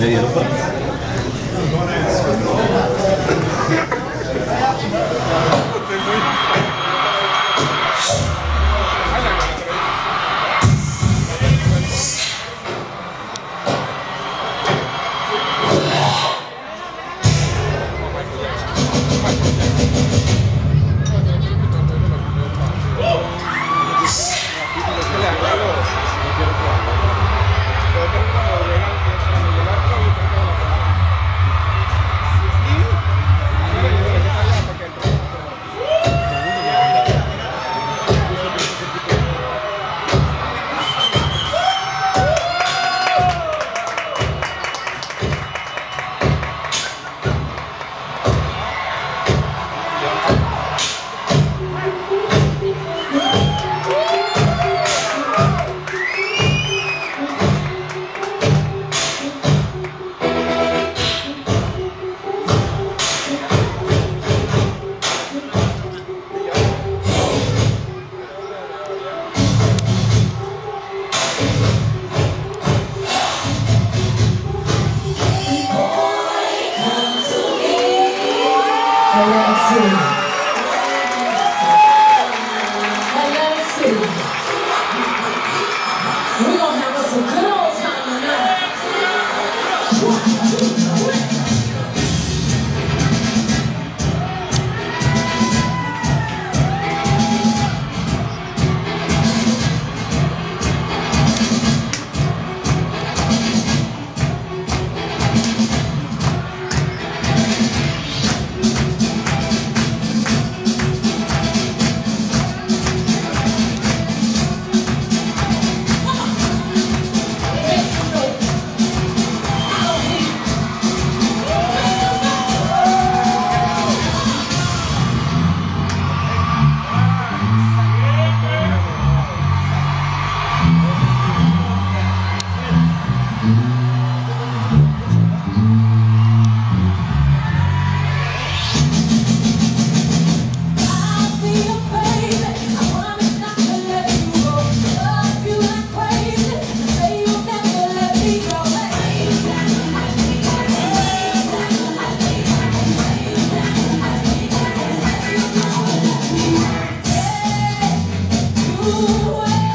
Ne yerim var? Alexi. We're gonna have a time tonight. Away.